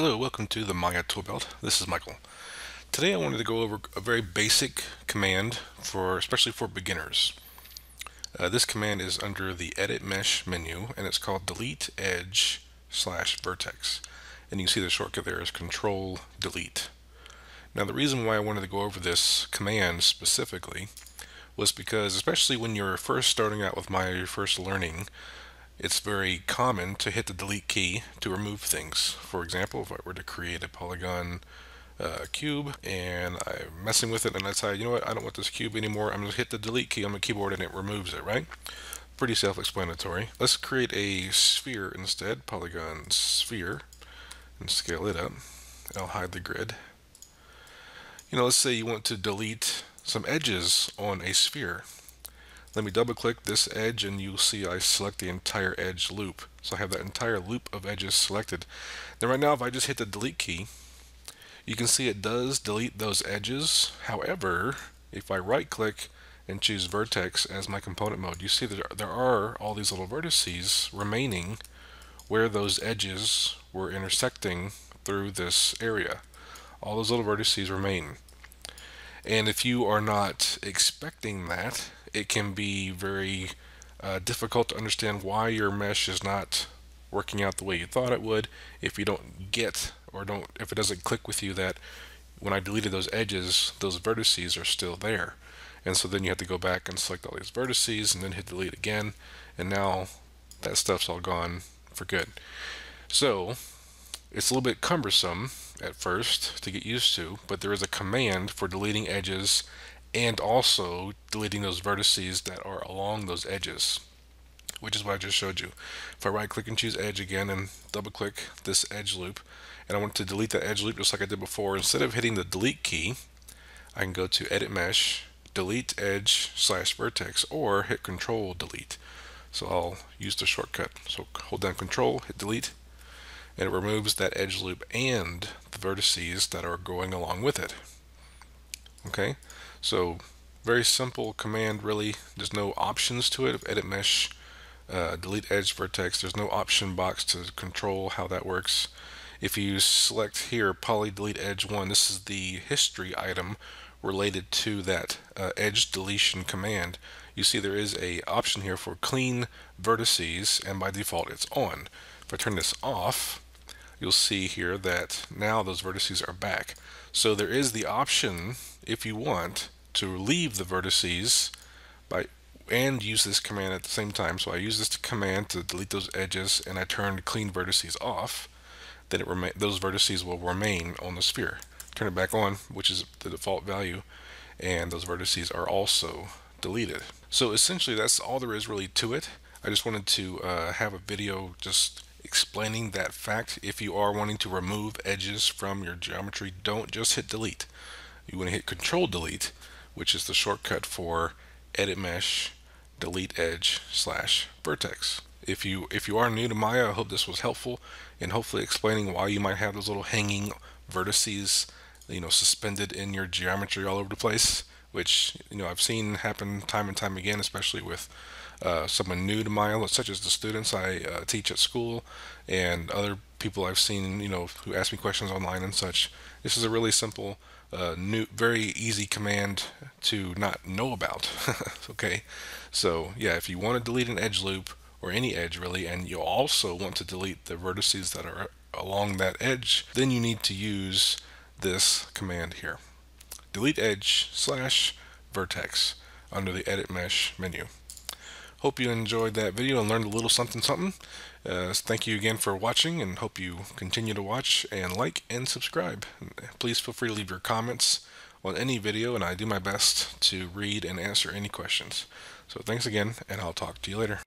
Hello, welcome to the Maya Tool Belt. This is Michael. Today I wanted to go over a very basic command for especially for beginners. Uh, this command is under the Edit Mesh menu and it's called Delete Edge slash Vertex. And you can see the shortcut there is Control Delete. Now the reason why I wanted to go over this command specifically was because especially when you're first starting out with Maya, you're first learning, it's very common to hit the delete key to remove things. For example, if I were to create a polygon uh, cube and I'm messing with it and I decide, you know what, I don't want this cube anymore, I'm going to hit the delete key on my keyboard and it removes it, right? Pretty self-explanatory. Let's create a sphere instead, polygon sphere, and scale it up. I'll hide the grid. You know, let's say you want to delete some edges on a sphere. Let me double click this edge and you'll see I select the entire edge loop. So I have that entire loop of edges selected. Now right now if I just hit the delete key, you can see it does delete those edges. However, if I right click and choose vertex as my component mode, you see that there are all these little vertices remaining where those edges were intersecting through this area. All those little vertices remain. And if you are not expecting that, it can be very uh, difficult to understand why your mesh is not working out the way you thought it would. If you don't get or don't if it doesn't click with you that when I deleted those edges those vertices are still there. And so then you have to go back and select all these vertices and then hit delete again. And now that stuff's all gone for good. So it's a little bit cumbersome at first to get used to but there is a command for deleting edges and also deleting those vertices that are along those edges which is what I just showed you. If I right click and choose edge again and double click this edge loop and I want to delete that edge loop just like I did before instead of hitting the delete key I can go to edit mesh delete edge slash vertex or hit control delete. So I'll use the shortcut. So hold down control hit delete and it removes that edge loop and the vertices that are going along with it. Okay? So very simple command really. There's no options to it. Edit mesh, uh, delete edge vertex. There's no option box to control how that works. If you select here poly delete edge 1, this is the history item related to that uh, edge deletion command. You see there is a option here for clean vertices and by default it's on. If I turn this off, you'll see here that now those vertices are back. So there is the option, if you want, to leave the vertices by and use this command at the same time. So I use this command to delete those edges and I turn clean vertices off. Then it those vertices will remain on the sphere. Turn it back on, which is the default value, and those vertices are also deleted. So essentially that's all there is really to it. I just wanted to uh, have a video just explaining that fact. If you are wanting to remove edges from your geometry, don't just hit delete. You want to hit control delete, which is the shortcut for edit mesh, delete edge slash vertex. If you if you are new to Maya, I hope this was helpful in hopefully explaining why you might have those little hanging vertices, you know, suspended in your geometry all over the place, which you know I've seen happen time and time again, especially with uh, someone new to Maya, such as the students I uh, teach at school and other people I've seen, you know, who ask me questions online and such. This is a really simple, uh, new, very easy command to not know about. okay, so yeah, if you want to delete an edge loop or any edge really, and you also want to delete the vertices that are along that edge, then you need to use this command here. Delete edge slash vertex under the edit mesh menu. Hope you enjoyed that video and learned a little something something. Uh, thank you again for watching and hope you continue to watch and like and subscribe. Please feel free to leave your comments on any video and I do my best to read and answer any questions. So thanks again and I'll talk to you later.